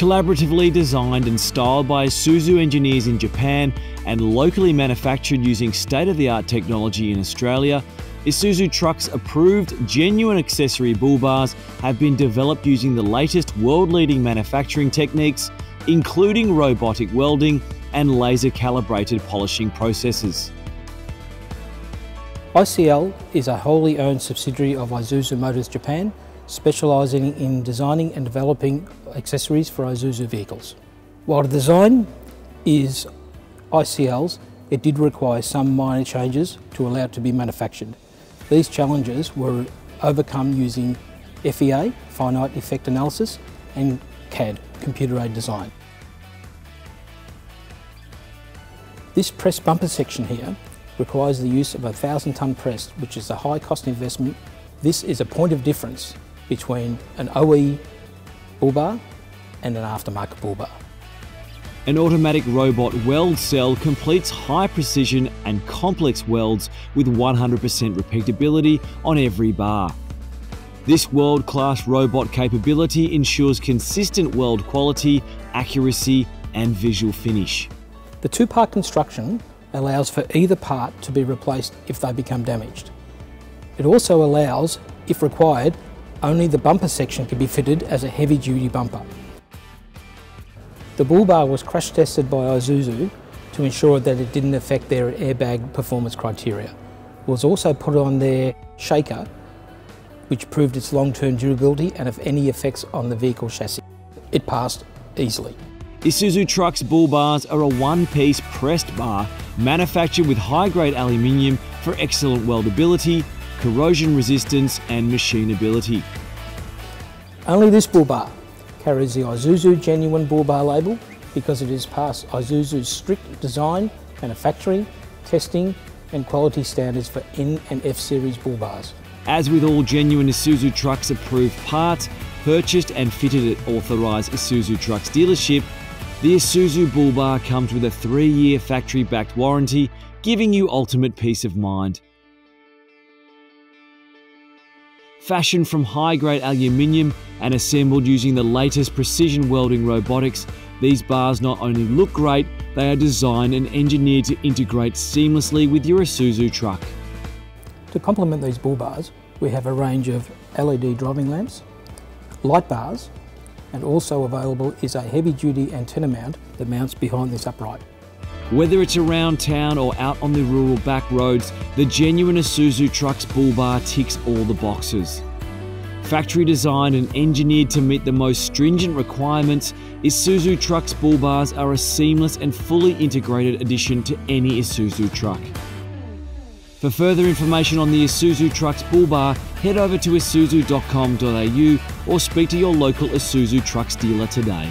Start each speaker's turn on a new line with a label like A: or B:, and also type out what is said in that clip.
A: Collaboratively designed and styled by Isuzu engineers in Japan and locally manufactured using state of the art technology in Australia, Isuzu Trucks approved genuine accessory bull bars have been developed using the latest world leading manufacturing techniques, including robotic welding and laser calibrated polishing processes.
B: ICL is a wholly owned subsidiary of Isuzu Motors Japan, specialising in designing and developing accessories for Isuzu vehicles. While the design is ICL's, it did require some minor changes to allow it to be manufactured. These challenges were overcome using FEA, finite effect analysis, and CAD, computer aided design. This press bumper section here requires the use of a 1000 tonne press, which is a high cost investment. This is a point of difference between an OE bull bar and an aftermarket bull bar.
A: An automatic robot weld cell completes high precision and complex welds with 100% repeatability on every bar. This world class robot capability ensures consistent weld quality, accuracy, and visual finish.
B: The two part construction allows for either part to be replaced if they become damaged. It also allows, if required, only the bumper section can be fitted as a heavy duty bumper. The bull bar was crash tested by Isuzu to ensure that it didn't affect their airbag performance criteria. It was also put on their shaker, which proved its long-term durability and if any effects on the vehicle chassis. It passed easily.
A: Isuzu Trucks bull bars are a one-piece pressed bar manufactured with high-grade aluminium for excellent weldability, corrosion resistance and machinability.
B: Only this bull bar carries the Isuzu Genuine Bull Bar label because it is passed Isuzu's strict design, manufacturing, testing and quality standards for N and F series bull bars.
A: As with all genuine Isuzu Trucks approved parts, purchased and fitted at authorised Isuzu Trucks dealership, the Isuzu Bull Bar comes with a three year factory backed warranty, giving you ultimate peace of mind. Fashioned from high grade aluminium and assembled using the latest precision welding robotics, these bars not only look great, they are designed and engineered to integrate seamlessly with your Isuzu truck.
B: To complement these bull bars, we have a range of LED driving lamps, light bars, and also available is a heavy duty antenna mount that mounts behind this upright.
A: Whether it's around town or out on the rural back roads, the genuine Isuzu Trucks Bull Bar ticks all the boxes. Factory designed and engineered to meet the most stringent requirements, Isuzu Trucks Bull Bars are a seamless and fully integrated addition to any Isuzu truck. For further information on the Isuzu Trucks Bull Bar, head over to isuzu.com.au or speak to your local Isuzu Trucks dealer today.